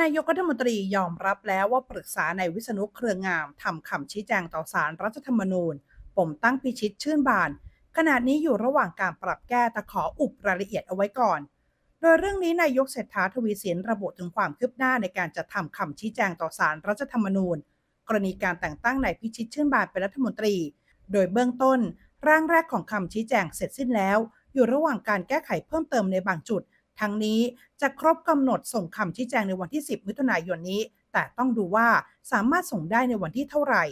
นายกรัฐมนตรียอมรับแล้วว่าปรึกษาในวิษณุเครืองามทำคำชี้แจงต่อสารรัฐธรรมนูญ ปมตั้งพิชิตชื่นบาน ขณะนี้อยู่ระหว่างการปรับแก้แต่ขออุบรายละเอียดเอาไว้ก่อน โดยเรื่องนี้นายกเศรษฐาทวีสินระบุถึงความคืบหน้าในการจะทำคำชี้แจงต่อสารรัฐธรรมนูญ กรณีการแต่งตั้งนายพิชิตชื่นบานเป็นรัฐมนตรี โดยเบื้องต้น ร่างแรกของคำชี้แจงเสร็จสิ้นแล้ว อยู่ระหว่างการแก้ไขเพิ่มเติมในบางจุด ทั้งนี้จะครบกำหนดส่งคำชี้แจงในวันที่ 10 มิถุนายนนี้ แต่ต้องดูว่าสามารถส่งได้ในวันที่เท่าไหร่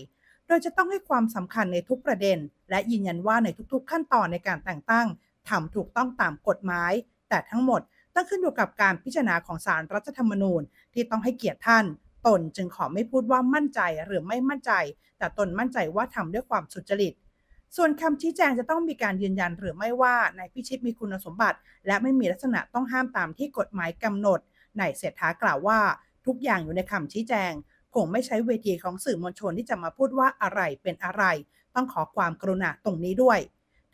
โดยจะต้องให้ความสำคัญในทุกประเด็น และยืนยันว่าในทุกๆ ขั้นตอนในการแต่งตั้งทำถูกต้องตามกฎหมาย แต่ทั้งหมดต้องขึ้นอยู่กับการพิจารณาของศาลรัฐธรรมนูญ ที่ต้องให้เกียรติท่าน ตนจึงขอไม่พูดว่ามั่นใจหรือไม่มั่นใจ แต่ตนมั่นใจว่าทำด้วยความสุจริต ส่วนคำชี้แจงจะต้องมีการยืนยันหรือไม่ว่านายพิชิตมีคุณสมบัติ และไม่มีลักษณะต้องห้ามตามที่กฎหมายกำหนดนายเศรษฐากล่าวว่า ทุกอย่างอยู่ในคำชี้แจง คงไม่ใช้เวทีของสื่อมวลชนที่จะมาพูดว่าอะไรเป็นอะไร ต้องขอความกรุณาตรงนี้ด้วย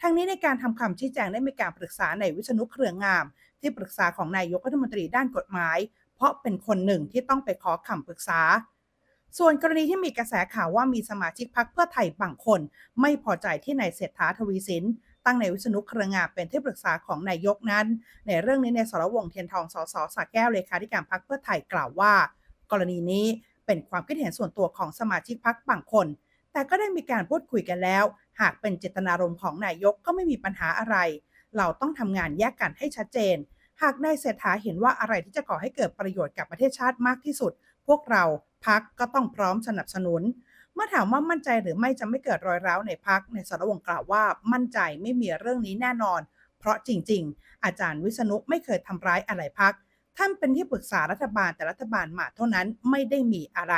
ทั้งนี้ในการทำคำชี้แจงได้มีการปรึกษาในวิษณุเครืองาม ที่ปรึกษาของนายกรัฐมนตรีด้านกฎหมาย เพราะเป็นคนหนึ่งที่ต้องไปขอคำปรึกษา ส่วนกรณีที่มีกระแสข่าวว่ามีสมาชิกพรรคเพื่อไทยบางคน ไม่พอใจที่นายเศรษฐาทวีสินตั้งในวิษณุเครืองามเป็นที่ปรึกษาของนายกนั้น ในเรื่องนี้ในสรวงเทียนทองสสสักแก้วเลขาธิการพรรคเพื่อไทยกล่าวว่า กรณีนี้เป็นความคิดเห็นส่วนตัวของสมาชิกพรรคบางคน แต่ก็ได้มีการพูดคุยกันแล้ว หากเป็นเจตนารมณ์ของนายกก็ไม่มีปัญหาอะไร เราต้องทำงานแยกกันให้ชัดเจน หากนายเศรษฐาเห็นว่าอะไรที่จะก่อให้เกิดประโยชน์กับประเทศชาติมากที่สุด พวกเราพักก็ต้องพร้อมสนับสนุน เมื่อถามว่ามั่นใจหรือไม่จะไม่เกิดรอยร้าวในพักในสรวงกล่าวว่ามั่นใจไม่มีเรื่องนี้แน่นอน เพราะจริง ๆ อาจารย์วิษณุไม่เคยทำร้ายอะไรพักท่านเป็นที่ปรึกษารัฐบาลแต่รัฐบาลมาเท่านั้นไม่ได้มีอะไร